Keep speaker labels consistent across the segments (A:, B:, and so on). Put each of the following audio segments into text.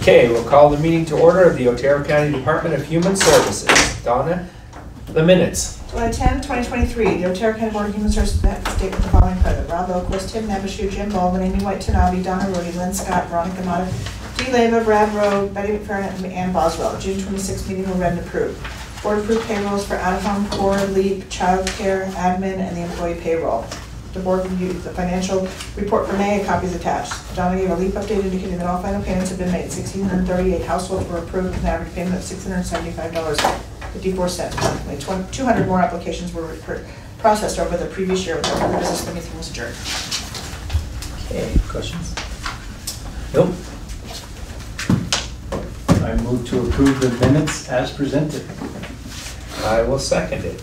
A: Okay, we'll call the meeting to order of the Otero County Department of Human Services. Donna, the minutes.
B: July 10, 2023, the Otero County Board of Human Services met state with the following credit. Rob Oquist, Tim Nebishu, Jim Baldwin, Amy White Tanabe, Donna Rooney, Lynn Scott, Veronica Mata, Dee Leva, Brad Rowe, Betty McFerrin, and Ann Boswell. June 26 meeting will read and approved. Board approved payrolls for out-of-home core, LEAP, childcare, admin, and the employee payroll. The board reviewed the financial report for May, a copy is attached. Donna gave a LEAP update indicating that all final payments have been made. 1,638 households were approved with an average payment of $675.54 monthly. 200 more applications were processed over the previous year with no business, the meeting was adjourned.
A: Okay, questions? Nope.
C: I move to approve the minutes as presented.
A: I will second it.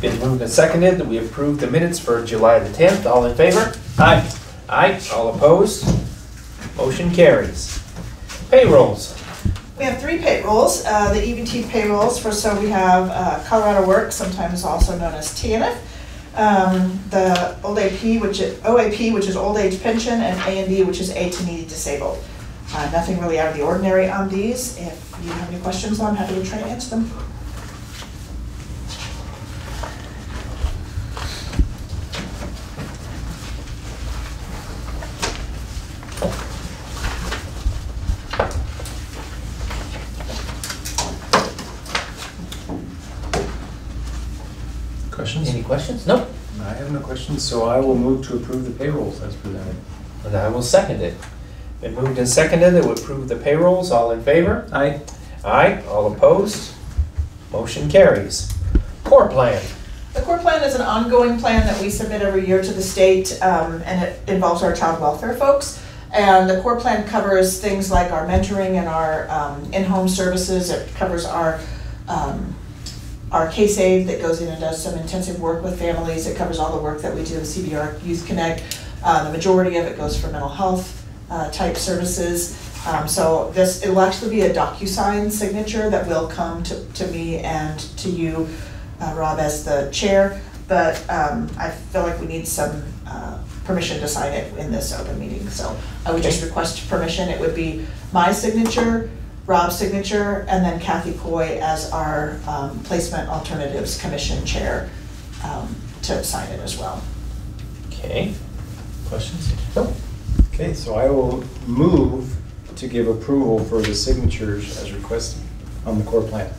A: Been moved and seconded that we approve the minutes for July the 10th. All in favor?
C: Aye.
A: Aye. All opposed? Motion carries. Payrolls.
B: We have three payrolls, uh, the EBT payrolls, for, so we have uh, Colorado Work, sometimes also known as TANF, um, the Old AP, which is, OAP, which is Old Age Pension, and A and D, which is A to Needy Disabled. Uh, Nothing really out of the ordinary on these. If you have any questions, I'm happy to try and answer them.
C: Questions?
A: Any questions? No.
C: I have no questions, so I will move to approve the payrolls as presented.
A: And I will second it. Been moved and seconded that we approve the payrolls. All in favor?
C: Aye.
A: Aye. All opposed? Motion carries. Core plan.
B: The core plan is an ongoing plan that we submit every year to the state, um, and it involves our child welfare folks. And the core plan covers things like our mentoring and our um, in-home services. It covers our, um, our case aid that goes in and does some intensive work with families. It covers all the work that we do with CBR Youth Connect. Uh, The majority of it goes for mental health uh, type services. Um, So this, it'll actually be a DocuSign signature that will come to, to me and to you, uh, Rob, as the chair. But um, I feel like we need some uh, permission to sign it in this open meeting. So I would just request permission. It would be my signature, Rob's signature, and then Kathy Coy as our um, Placement Alternatives Commission Chair um, to sign it as well.
A: Okay. Questions? Nope.
C: Okay, so I will move to give approval for the signatures as requested on the core plan.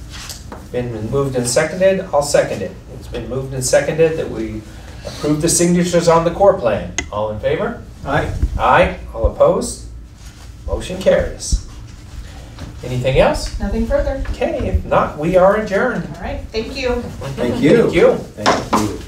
A: Been moved and seconded, I'll second it. It's been moved and seconded that we approve the signatures on the core plan. All in favor?
C: Aye.
A: Aye. All opposed? Motion carries. Anything else?
B: Nothing further.
A: Okay, if not, we are adjourned.
B: All right, thank you.
C: Thank you.
A: Thank you.
C: Thank you.